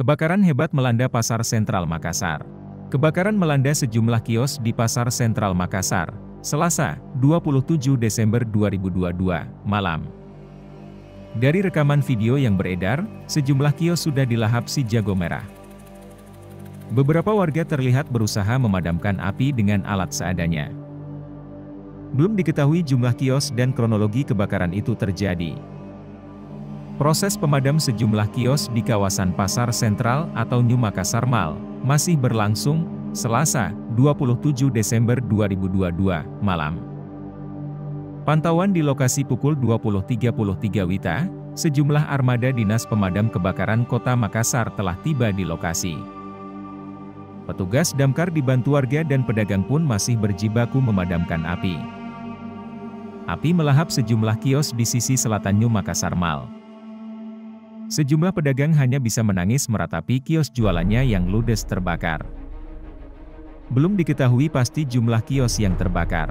Kebakaran hebat melanda Pasar Sentral Makassar. Kebakaran melanda sejumlah kios di Pasar Sentral Makassar, Selasa, 27 Desember 2022, malam. Dari rekaman video yang beredar, sejumlah kios sudah dilahap si jago merah. Beberapa warga terlihat berusaha memadamkan api dengan alat seadanya. Belum diketahui jumlah kios dan kronologi kebakaran itu terjadi. Proses pemadam sejumlah kios di kawasan Pasar Sentral atau New Makassar Mall masih berlangsung Selasa, 27 Desember 2022, malam. Pantauan di lokasi pukul 20.33 Wita, sejumlah armada Dinas Pemadam Kebakaran Kota Makassar telah tiba di lokasi. Petugas damkar dibantu warga dan pedagang pun masih berjibaku memadamkan api. Api melahap sejumlah kios di sisi selatan New Makassar Mall. Sejumlah pedagang hanya bisa menangis meratapi kios jualannya yang ludes terbakar. Belum diketahui pasti jumlah kios yang terbakar.